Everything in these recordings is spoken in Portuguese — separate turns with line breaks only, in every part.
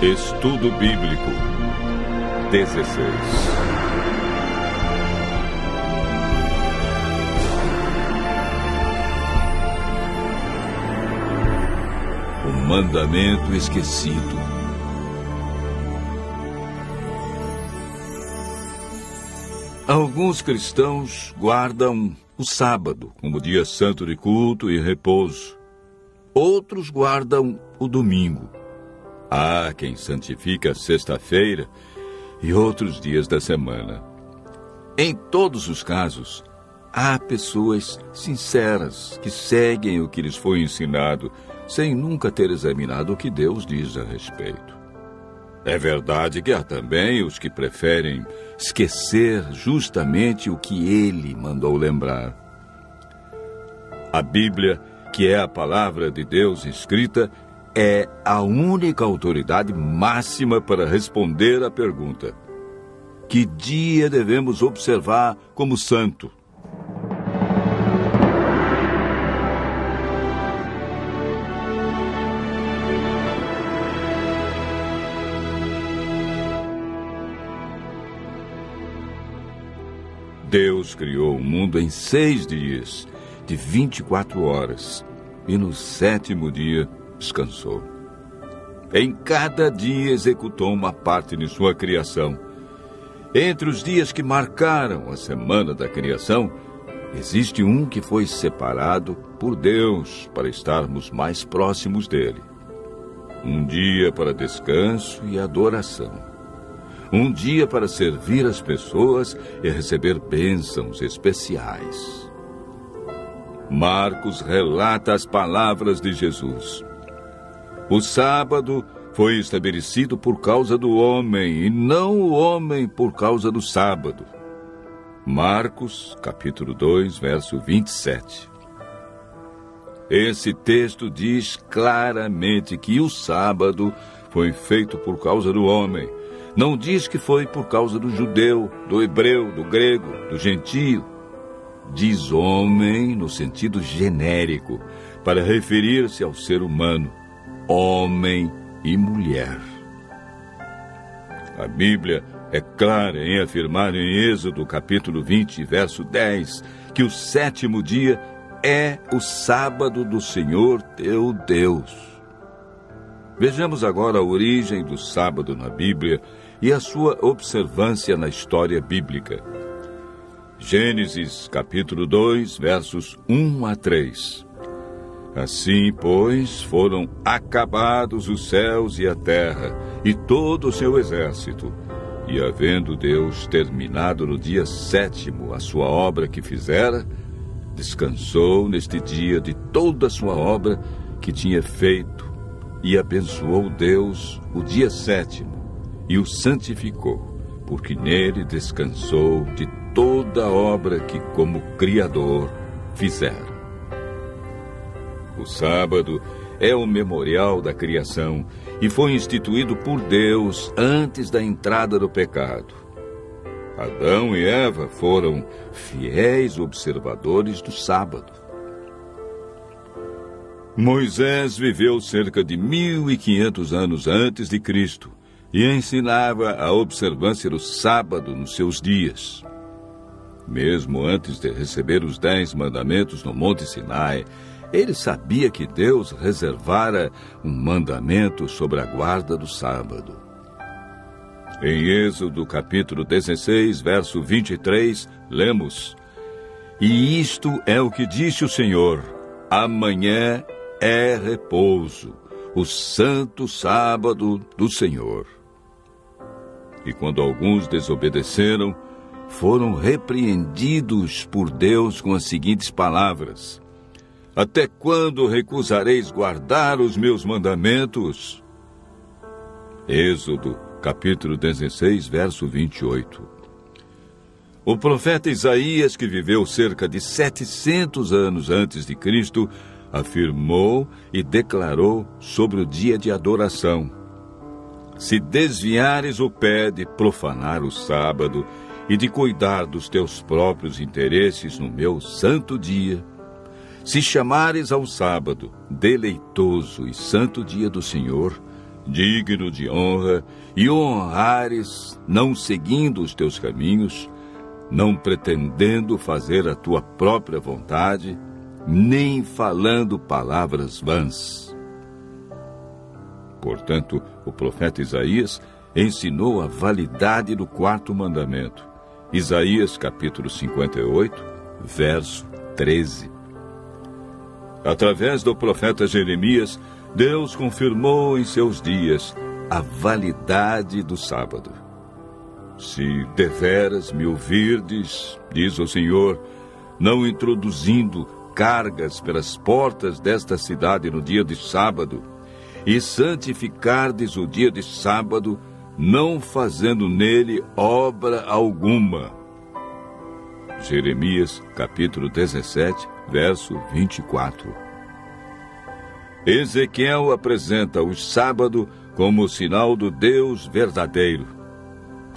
Estudo Bíblico 16 O Mandamento Esquecido. Alguns cristãos guardam o sábado como dia santo de culto e repouso. Outros guardam o domingo Há quem santifica sexta-feira e outros dias da semana. Em todos os casos, há pessoas sinceras que seguem o que lhes foi ensinado sem nunca ter examinado o que Deus diz a respeito. É verdade que há também os que preferem esquecer justamente o que ele mandou lembrar. A Bíblia, que é a palavra de Deus escrita, é a única autoridade máxima para responder à pergunta: que dia devemos observar como santo? Deus criou o mundo em seis dias, de 24 horas, e no sétimo dia descansou. Em cada dia executou uma parte de sua criação. Entre os dias que marcaram a semana da criação, existe um que foi separado por Deus para estarmos mais próximos dele. Um dia para descanso e adoração. Um dia para servir as pessoas e receber bênçãos especiais. Marcos relata as palavras de Jesus. O sábado foi estabelecido por causa do homem e não o homem por causa do sábado. Marcos, capítulo 2, verso 27. Esse texto diz claramente que o sábado foi feito por causa do homem. Não diz que foi por causa do judeu, do hebreu, do grego, do gentio. Diz homem no sentido genérico, para referir-se ao ser humano homem e mulher. A Bíblia é clara em afirmar em Êxodo capítulo 20, verso 10, que o sétimo dia é o sábado do Senhor teu Deus. Vejamos agora a origem do sábado na Bíblia e a sua observância na história bíblica. Gênesis capítulo 2, versos 1 a 3. Assim, pois, foram acabados os céus e a terra, e todo o seu exército. E havendo Deus terminado no dia sétimo a sua obra que fizera, descansou neste dia de toda a sua obra que tinha feito, e abençoou Deus o dia sétimo, e o santificou, porque nele descansou de toda a obra que, como Criador, fizera. O sábado é o memorial da criação e foi instituído por Deus antes da entrada do pecado. Adão e Eva foram fiéis observadores do sábado. Moisés viveu cerca de 1500 anos antes de Cristo e ensinava a observância do sábado nos seus dias. Mesmo antes de receber os Dez Mandamentos no Monte Sinai, ele sabia que Deus reservara um mandamento sobre a guarda do sábado. Em Êxodo capítulo 16, verso 23, lemos: E isto é o que disse o Senhor: amanhã é repouso, o santo sábado do Senhor. E quando alguns desobedeceram, foram repreendidos por Deus com as seguintes palavras: até quando recusareis guardar os meus mandamentos? Êxodo, capítulo 16, verso 28. O profeta Isaías, que viveu cerca de 700 anos antes de Cristo, afirmou e declarou sobre o dia de adoração: Se desviares o pé de profanar o sábado e de cuidar dos teus próprios interesses no meu santo dia, se chamares ao sábado, deleitoso e santo dia do Senhor, digno de honra, e honrares, não seguindo os teus caminhos, não pretendendo fazer a tua própria vontade, nem falando palavras vãs. Portanto, o profeta Isaías ensinou a validade do quarto mandamento. Isaías capítulo 58, verso 13. Através do profeta Jeremias, Deus confirmou em seus dias a validade do sábado. Se deveras me ouvirdes, diz o Senhor, não introduzindo cargas pelas portas desta cidade no dia de sábado, e santificardes o dia de sábado, não fazendo nele obra alguma. Jeremias capítulo 17, verso 24. Ezequiel apresenta o sábado como sinal do Deus verdadeiro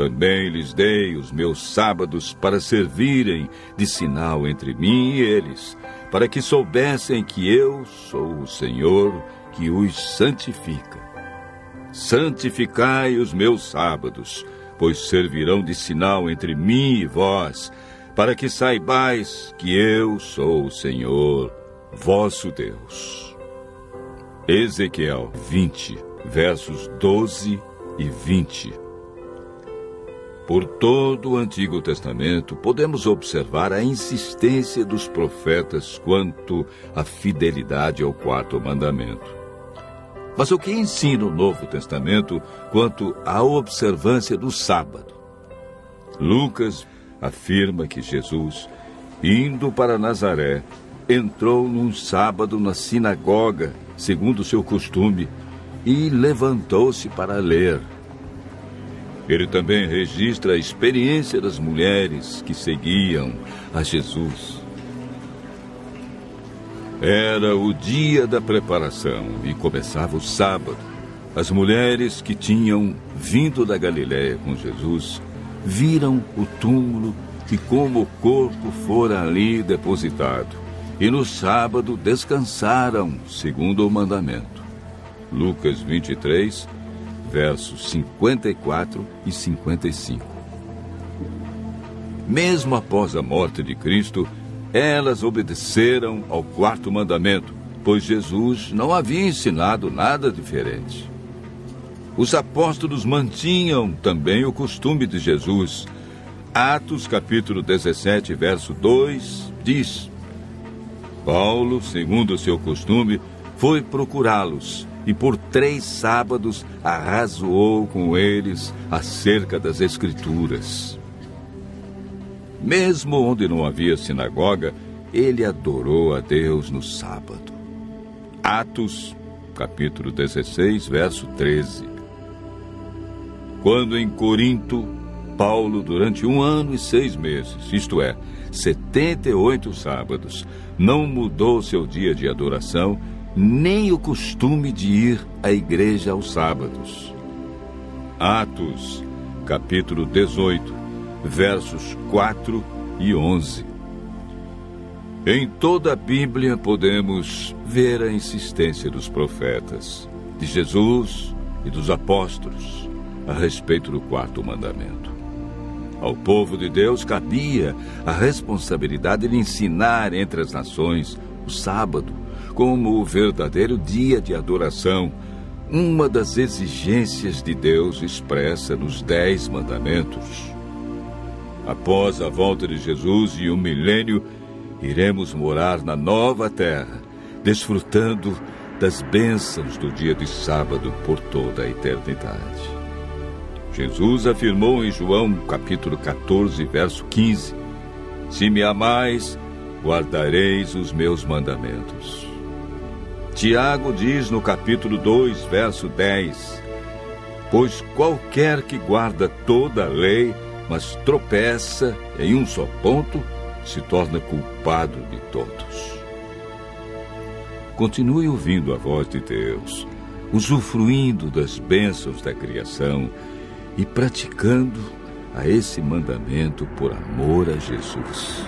também lhes dei os meus sábados para servirem de sinal entre mim e eles, para que soubessem que eu sou o Senhor que os santifica. Santificai os meus sábados, pois servirão de sinal entre mim e vós, para que saibais que eu sou o Senhor, vosso Deus. Ezequiel 20, versos 12 e 20. Por todo o Antigo Testamento, podemos observar a insistência dos profetas quanto à fidelidade ao quarto mandamento. Mas o que ensina o Novo Testamento quanto à observância do sábado? Lucas afirma que Jesus, indo para Nazaré, entrou num sábado na sinagoga, segundo seu costume, e levantou-se para ler. Ele também registra a experiência das mulheres que seguiam a Jesus. Era o dia da preparação e começava o sábado. As mulheres que tinham vindo da Galiléia com Jesus viram o túmulo e como o corpo fora ali depositado. E no sábado descansaram, segundo o mandamento. Lucas 23, versos 54 e 55. Mesmo após a morte de Cristo, elas obedeceram ao quarto mandamento, pois Jesus não havia ensinado nada diferente. Os apóstolos mantinham também o costume de Jesus. Atos capítulo 17, verso 2 diz: Paulo, segundo seu costume, foi procurá-los e por três sábados arrazoou com eles acerca das Escrituras. Mesmo onde não havia sinagoga, ele adorou a Deus no sábado. Atos, capítulo 16, verso 13. Quando em Corinto, Paulo, durante um ano e seis meses, isto é, 78 sábados, não mudou seu dia de adoração nem o costume de ir à igreja aos sábados. Atos, capítulo 18, versos 4 e 11. Em toda a Bíblia podemos ver a insistência dos profetas, de Jesus e dos apóstolos a respeito do quarto mandamento. Ao povo de Deus cabia a responsabilidade de ensinar entre as nações o sábado como o verdadeiro dia de adoração, uma das exigências de Deus expressa nos Dez Mandamentos. Após a volta de Jesus e o milênio, iremos morar na nova terra, desfrutando das bênçãos do dia de sábado por toda a eternidade. Jesus afirmou em João capítulo 14, verso 15: Se me amais, guardareis os meus mandamentos. Tiago diz no capítulo 2, verso 10: Pois qualquer que guarda toda a lei, mas tropeça em um só ponto, se torna culpado de todos. Continue ouvindo a voz de Deus, usufruindo das bênçãos da criação e praticando a esse mandamento por amor a Jesus.